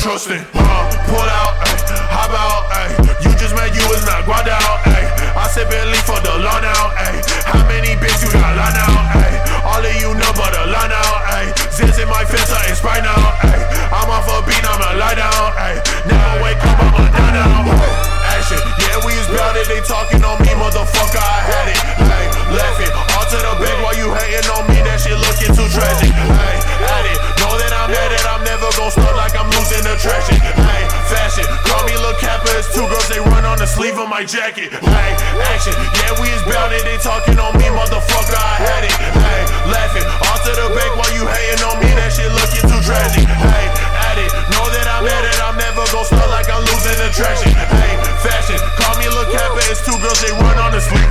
trusting. Uh, pull out, ayy, hop out, ayy. You just mad you is not guad out, ayy. I said Bentley for the lawn out, ayy. How many bitch you got line out, ayy? All of you know but the line out, ayy. Ziz in my filter is right now, ayy. I'm off a beat, I'ma lie down, ayy. Never wake up, I'ma down now. Action, yeah, we is bout it. They talking a sleeve on my jacket. Hey, action. Yeah, we is bounded. They talking on me, motherfucker. I had it. Hey, laughing. off to the bank while you hating on me. That shit looking too tragic. Hey, at it. Know that I'm at it. I'm never gonna start like I'm losing attraction. Hey, fashion. Call me Lil Kappa. It's two girls. They run on the sleeve.